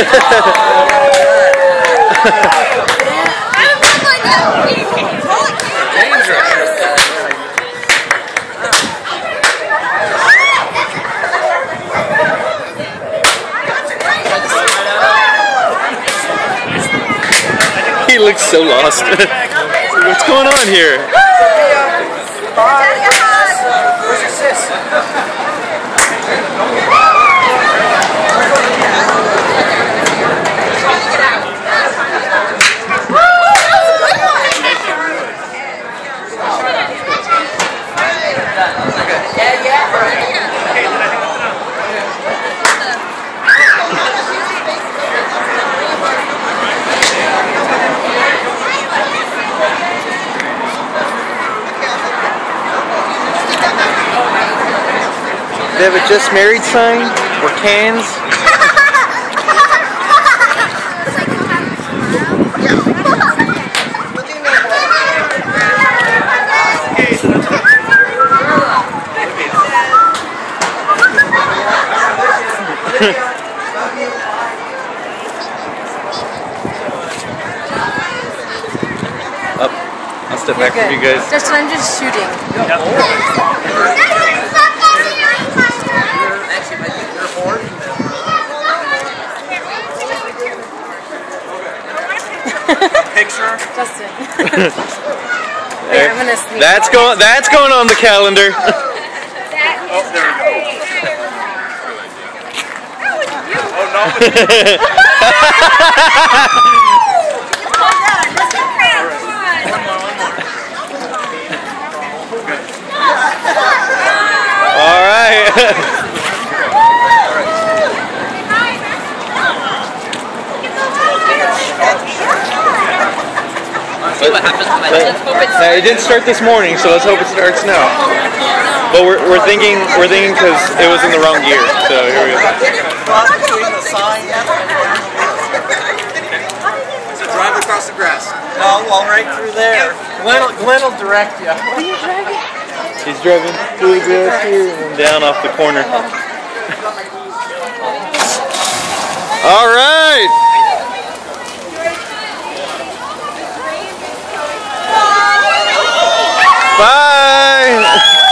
he looks so lost. What's going on here? They have a just married sign or cans. Up. I'll step back from you guys. Justin, I'm just shooting. Picture. Justin. Wait, I'm gonna sneak. That's going. That's going on the calendar. Oh, there we go. Oh, no. All right. what happens when I let's hope it's Now, it didn't start this morning, so let's hope it starts now. But we're, we're thinking we're thinking because it was in the wrong gear. So here we go. between the sign So drive across the grass. No, well, right through there. Glenn, will- Glenn will direct you. He's driving through the grass here and down off the corner. All right. Yeah!